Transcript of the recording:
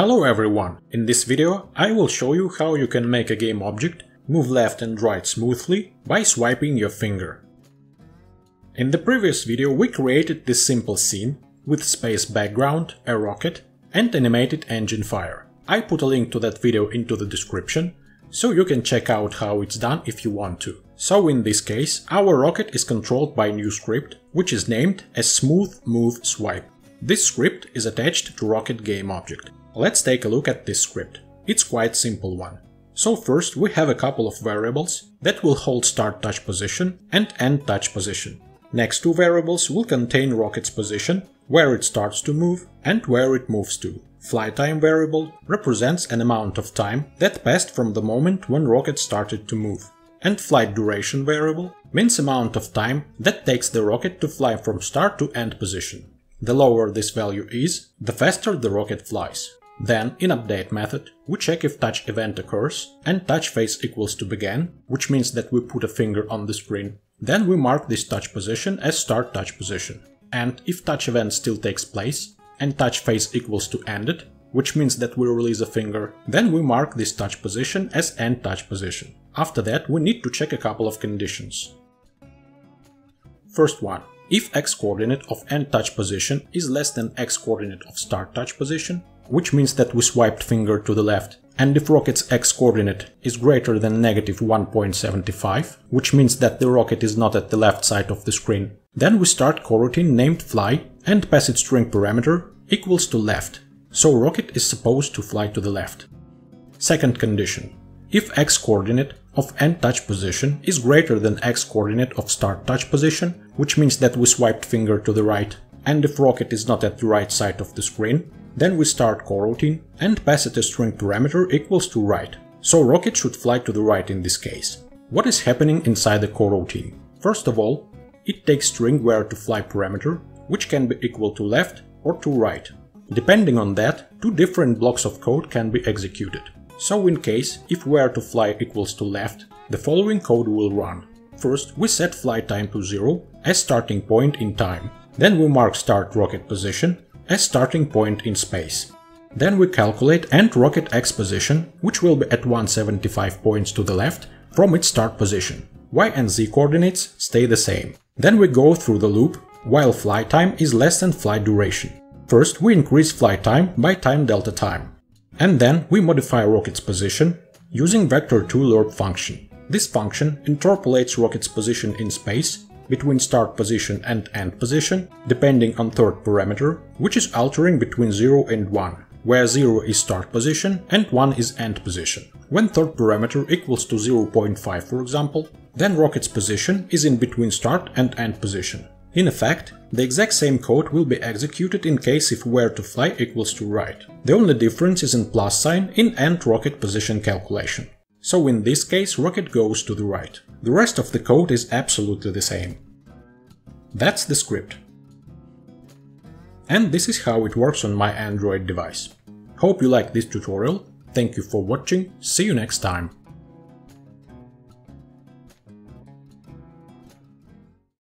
Hello everyone! In this video I will show you how you can make a game object move left and right smoothly by swiping your finger. In the previous video we created this simple scene with space background, a rocket and animated engine fire. I put a link to that video into the description, so you can check out how it's done if you want to. So in this case, our rocket is controlled by a new script, which is named as Smooth Move Swipe. This script is attached to Rocket Game Object. Let's take a look at this script. It's quite simple one. So first we have a couple of variables that will hold start touch position and end touch position. Next two variables will contain rocket's position, where it starts to move and where it moves to. Flight time variable represents an amount of time that passed from the moment when rocket started to move. And flight duration variable means amount of time that takes the rocket to fly from start to end position. The lower this value is, the faster the rocket flies. Then, in update method, we check if touch event occurs and touch phase equals to begin, which means that we put a finger on the screen. Then we mark this touch position as start touch position. And if touch event still takes place and touch phase equals to ended, which means that we release a finger, then we mark this touch position as end touch position. After that, we need to check a couple of conditions. First one. If x coordinate of end touch position is less than x coordinate of start touch position, which means that we swiped finger to the left. And if rocket's x-coordinate is greater than negative 1.75, which means that the rocket is not at the left side of the screen, then we start coroutine named fly and pass its string parameter equals to left, so rocket is supposed to fly to the left. Second condition. If x-coordinate of end touch position is greater than x-coordinate of start touch position, which means that we swiped finger to the right, and if rocket is not at the right side of the screen, then we start coroutine and pass it a string parameter equals to right. So rocket should fly to the right in this case. What is happening inside the coroutine? First of all, it takes string where to fly parameter, which can be equal to left or to right. Depending on that, two different blocks of code can be executed. So in case if where to fly equals to left, the following code will run. First, we set flight time to 0 as starting point in time. Then we mark start rocket position as starting point in space. Then we calculate end rocket x position, which will be at 175 points to the left from its start position. y and z coordinates stay the same. Then we go through the loop while flight time is less than flight duration. First we increase flight time by time delta time. And then we modify rocket's position using vector2 lerp function. This function interpolates rocket's position in space between start position and end position, depending on third parameter, which is altering between 0 and 1, where 0 is start position and 1 is end position. When third parameter equals to 0.5 for example, then rocket's position is in between start and end position. In effect, the exact same code will be executed in case if where to fly equals to right. The only difference is in plus sign in end rocket position calculation. So in this case rocket goes to the right. The rest of the code is absolutely the same. That's the script. And this is how it works on my Android device. Hope you liked this tutorial, thank you for watching, see you next time.